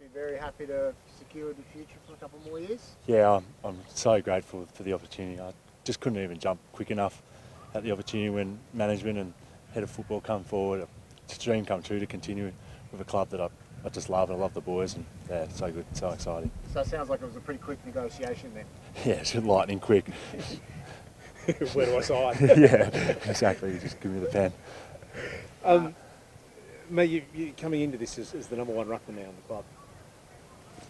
be very happy to secure the future for a couple more years. Yeah, I'm, I'm so grateful for the opportunity. I just couldn't even jump quick enough at the opportunity when management and head of football come forward. It's a dream come true to continue with a club that I, I just love. And I love the boys and yeah, it's so good, so exciting. So it sounds like it was a pretty quick negotiation then. Yeah, it's lightning quick. Where do I sign? yeah, exactly. Just give me the pen. Um, mate, you, you coming into this as, as the number one ruckman now in the club.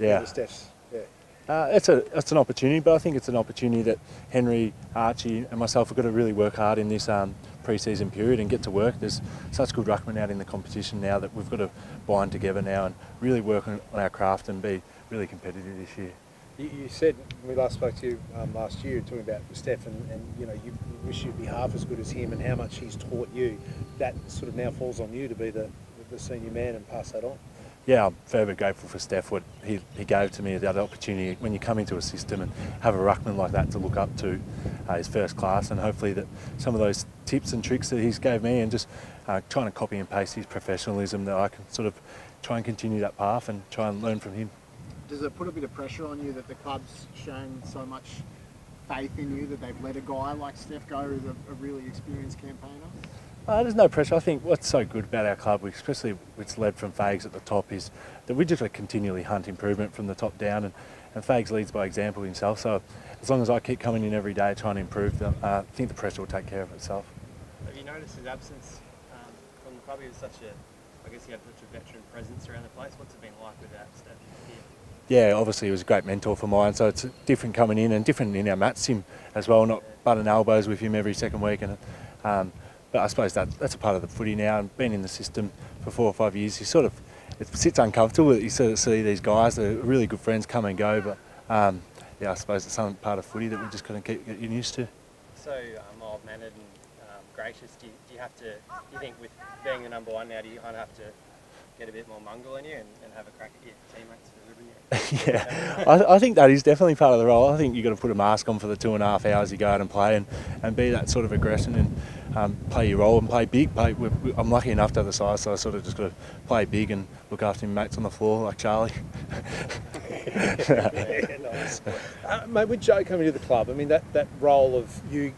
Yeah. The Steph's. Yeah. Uh, it's a it's an opportunity, but I think it's an opportunity that Henry, Archie, and myself have got to really work hard in this um, pre-season period and get to work. There's such good ruckmen out in the competition now that we've got to bind together now and really work on, on our craft and be really competitive this year. You, you said when we last spoke to you um, last year, talking about Steph, and, and you know you wish you'd be half as good as him, and how much he's taught you. That sort of now falls on you to be the, the senior man and pass that on. Yeah, I'm very grateful for Steph what he, he gave to me the other opportunity when you come into a system and have a ruckman like that to look up to uh, is first class and hopefully that some of those tips and tricks that he's gave me and just uh, trying to copy and paste his professionalism that I can sort of try and continue that path and try and learn from him. Does it put a bit of pressure on you that the club's shown so much faith in you that they've let a guy like Steph go who's a, a really experienced campaigner? Uh, there's no pressure. I think what's so good about our club, especially it's led from Fags at the top, is that we just continually hunt improvement from the top down, and, and Fags leads by example himself. So as long as I keep coming in every day trying to improve, them, uh, I think the pressure will take care of itself. Have you noticed his absence um, from the club? He was such a, I guess he had such a veteran presence around the place. What's it been like without Steph here? Yeah, obviously he was a great mentor for mine, so it's different coming in and different in our mat sim as well, not butting elbows with him every second week. And um, but I suppose that that's a part of the footy now. And being in the system for four or five years, you sort of it sits uncomfortable. You sort of see these guys, they're really good friends, come and go. But um, yeah, I suppose it's some part of footy that we're just going to keep getting used to. So um, mild mannered and um, gracious. Do you, do you have to? Do you think with being the number one now, do you kind of have to get a bit more mungle in you and, and have a crack at your teammates for the yeah, I, I, think that is definitely part of the role. I think you've got to put a mask on for the two and a half hours you go out and play and, and be that sort of aggression and um, play your role and play big. Play, we, we, I'm lucky enough to have the size, so I sort of just got to play big and look after my mates on the floor like Charlie. yeah, nice. Uh, mate, with Joe coming to the club, I mean, that, that role of you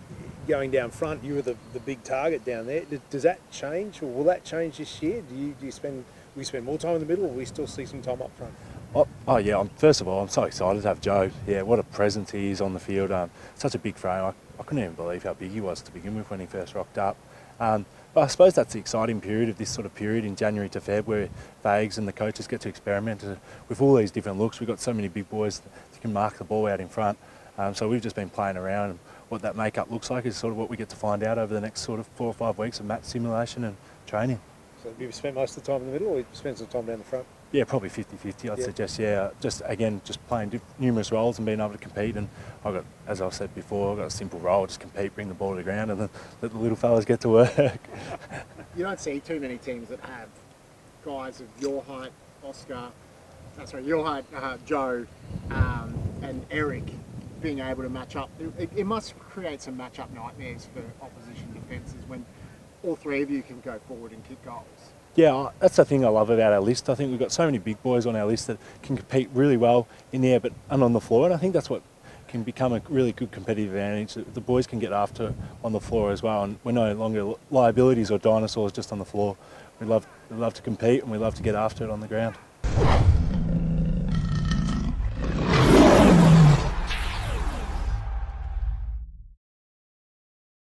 going down front, you were the, the big target down there. Does that change or will that change this year? Do you, do you spend, we spend more time in the middle or we still see some time up front? Oh, oh yeah, I'm, first of all, I'm so excited to have Joe. Yeah, what a presence he is on the field. Um, such a big frame. I, I, couldn't even believe how big he was to begin with when he first rocked up. Um, but I suppose that's the exciting period of this sort of period in January to Feb where Fags and the coaches get to experiment with all these different looks. We've got so many big boys that can mark the ball out in front. Um, so we've just been playing around what that makeup looks like is sort of what we get to find out over the next sort of four or five weeks of mat simulation and training. So have you spent most of the time in the middle or you spend some time down the front? Yeah, probably 50-50. I'd Yeah. suggest, yeah, just again, just playing di- numerous roles and being able to compete. And I've got, as I've said before, I've got a simple role, just compete, bring the ball to the ground, and then let the little fellas get to work. You don't see too many teams that have guys of your height, Oscar, uh, sorry, your height, uh, Joe, um, and Eric being able to match up. It, it must create some match-up nightmares for opposition defences when all three of you can go forward and kick goals. yeah, that's the thing I love about our list. I think we've got so many big boys on our list that can compete really well in the air, but and on the floor. And I think that's what can become a really good competitive advantage. that The boys can get after on the floor as well, and we're no longer liabilities or dinosaurs just on the floor. We love we love to compete and we love to get after it on the ground.